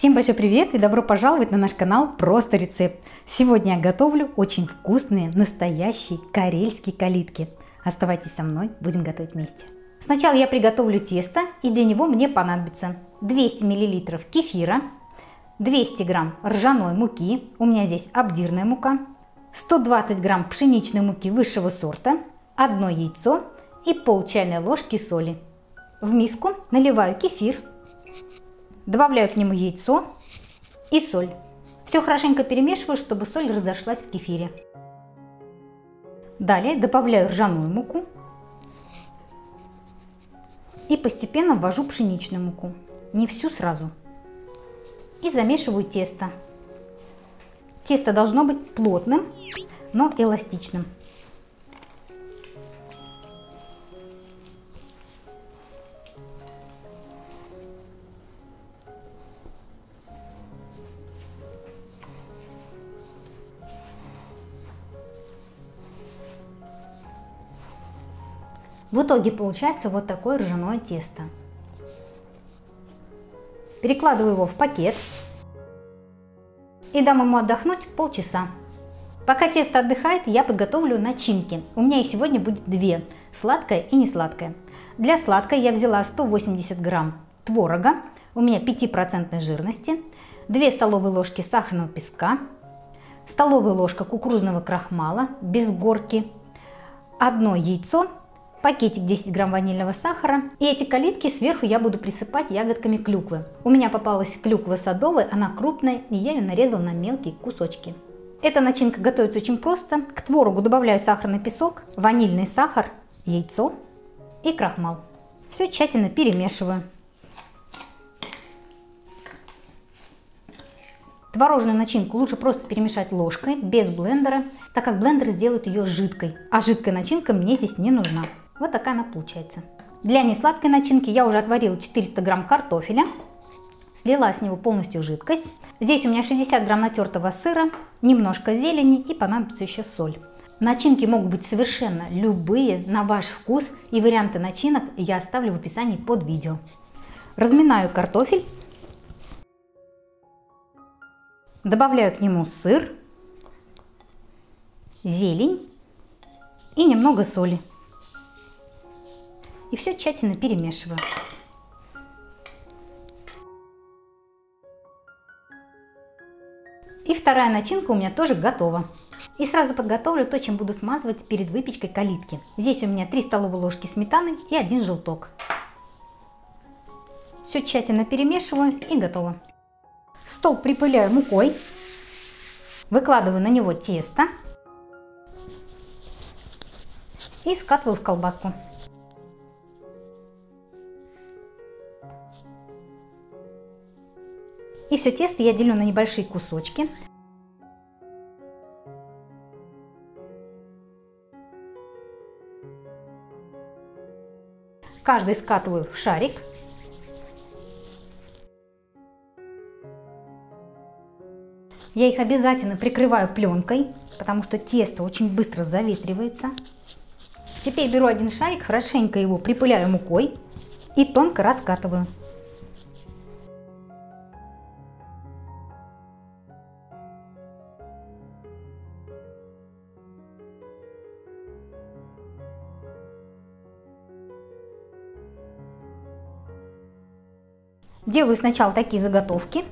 Всем большой привет и добро пожаловать на наш канал Просто рецепт. Сегодня я готовлю очень вкусные, настоящие карельские калитки. Оставайтесь со мной, будем готовить вместе. Сначала я приготовлю тесто и для него мне понадобится 200 мл кефира, 200 грамм ржаной муки, у меня здесь обдирная мука, 120 грамм пшеничной муки высшего сорта, одно яйцо и пол чайной ложки соли. В миску наливаю кефир, добавляю к нему яйцо и соль. Все хорошенько перемешиваю, чтобы соль разошлась в кефире. Далее добавляю ржаную муку и постепенно ввожу пшеничную муку, не всю сразу. И замешиваю тесто. Тесто должно быть плотным, но эластичным. В итоге получается вот такое ржаное тесто. Перекладываю его в пакет и дам ему отдохнуть полчаса. Пока тесто отдыхает, я подготовлю начинки. У меня и сегодня будет две – сладкое и несладкое. Для сладкой я взяла 180 грамм творога, у меня 5% жирности, 2 столовые ложки сахарного песка, столовая ложка кукурузного крахмала без горки, одно яйцо пакетик 10 грамм ванильного сахара. И эти калитки сверху я буду присыпать ягодками клюквы. У меня попалась клюква садовая, она крупная, и я ее нарезала на мелкие кусочки. Эта начинка готовится очень просто. К творогу добавляю сахарный песок, ванильный сахар, яйцо и крахмал. Все тщательно перемешиваю. Творожную начинку лучше просто перемешать ложкой, без блендера, так как блендер сделает ее жидкой, а жидкая начинка мне здесь не нужна. Вот такая она получается. Для несладкой начинки я уже отварила 400 грамм картофеля, слила с него полностью жидкость. Здесь у меня 60 грамм натертого сыра, немножко зелени и понадобится еще соль. Начинки могут быть совершенно любые, на ваш вкус, и варианты начинок я оставлю в описании под видео. Разминаю картофель, добавляю к нему сыр, зелень и немного соли и все тщательно перемешиваю. И вторая начинка у меня тоже готова. И сразу подготовлю то, чем буду смазывать перед выпечкой калитки. Здесь у меня 3 столовые ложки сметаны и один желток. Все тщательно перемешиваю и готово. Стол припыляю мукой. Выкладываю на него тесто и скатываю в колбаску. И все тесто я делю на небольшие кусочки. Каждый скатываю в шарик. Я их обязательно прикрываю пленкой, потому что тесто очень быстро заветривается. Теперь беру один шарик, хорошенько его припыляю мукой и тонко раскатываю. Делаю сначала такие заготовки,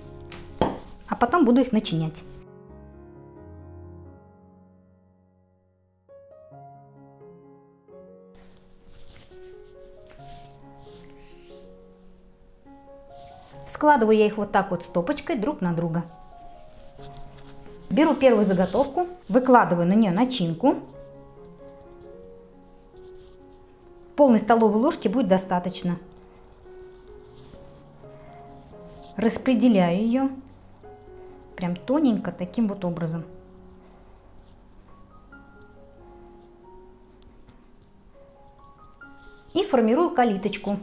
а потом буду их начинять. Складываю я их вот так вот стопочкой друг на друга. Беру первую заготовку, выкладываю на нее начинку. Полной столовой ложки будет достаточно. Распределяю ее прям тоненько таким вот образом. И формирую калиточку.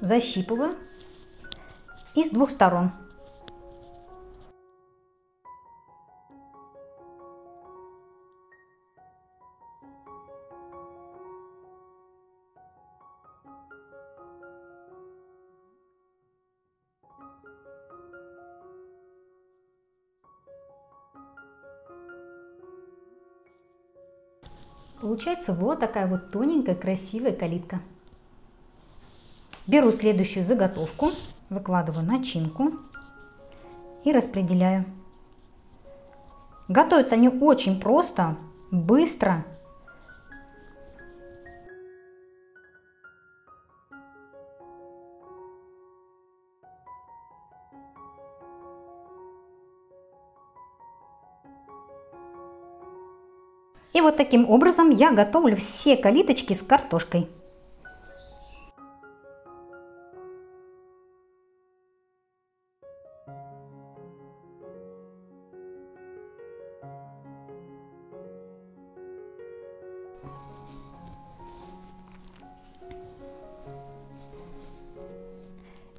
Защипываю и с двух сторон. Получается вот такая вот тоненькая красивая калитка. Беру следующую заготовку, выкладываю начинку и распределяю. Готовятся они очень просто, быстро. Вот таким образом я готовлю все калиточки с картошкой.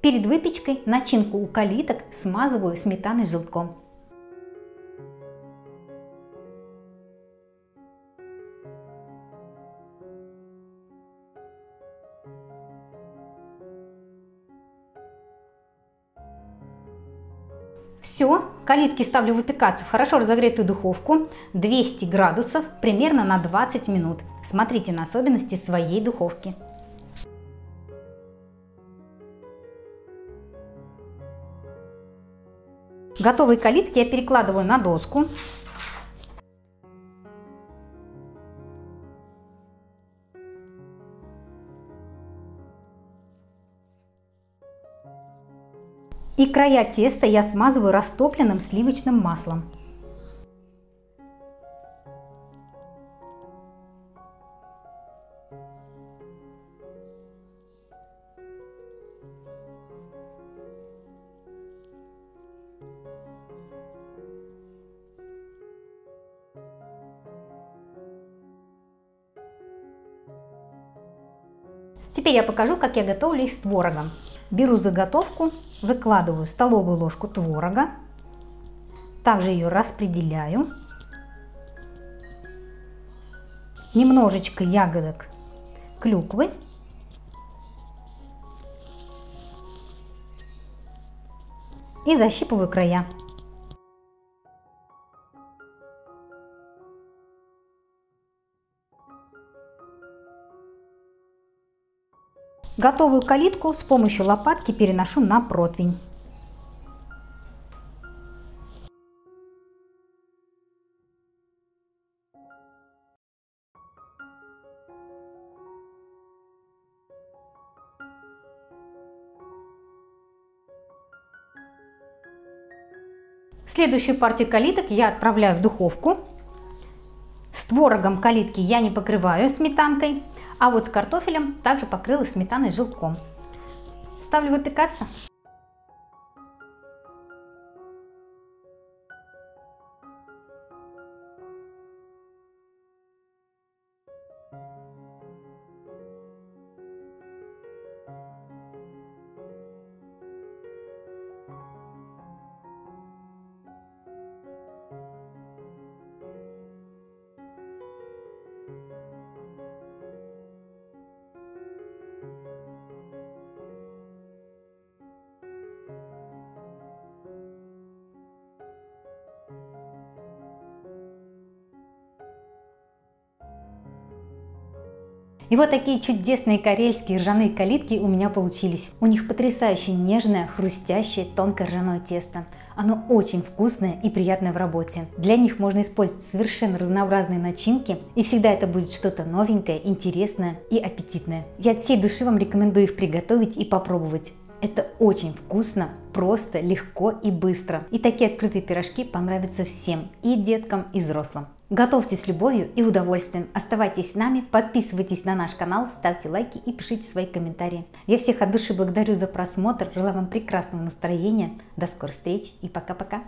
Перед выпечкой начинку у калиток смазываю сметаной с желтком. Все, калитки ставлю выпекаться в хорошо разогретую духовку 200 градусов примерно на 20 минут. Смотрите на особенности своей духовки. Готовые калитки я перекладываю на доску. Края теста я смазываю растопленным сливочным маслом. Теперь я покажу, как я готовлю их с творогом. Беру заготовку, выкладываю столовую ложку творога, также ее распределяю, немножечко ягодок клюквы и защипываю края. Готовую калитку с помощью лопатки переношу на противень. Следующую партию калиток я отправляю в духовку. С творогом калитки я не покрываю сметанкой, а вот с картофелем также покрыла сметаной с желтком. Ставлю выпекаться. И вот такие чудесные карельские ржаные калитки у меня получились. У них потрясающе нежное, хрустящее, тонкое ржаное тесто. Оно очень вкусное и приятное в работе. Для них можно использовать совершенно разнообразные начинки, и всегда это будет что-то новенькое, интересное и аппетитное. Я от всей души вам рекомендую их приготовить и попробовать. Это очень вкусно, просто, легко и быстро. И такие открытые пирожки понравятся всем, и деткам, и взрослым. Готовьте с любовью и удовольствием. Оставайтесь с нами, подписывайтесь на наш канал, ставьте лайки и пишите свои комментарии. Я всех от души благодарю за просмотр, желаю вам прекрасного настроения. До скорых встреч и пока-пока.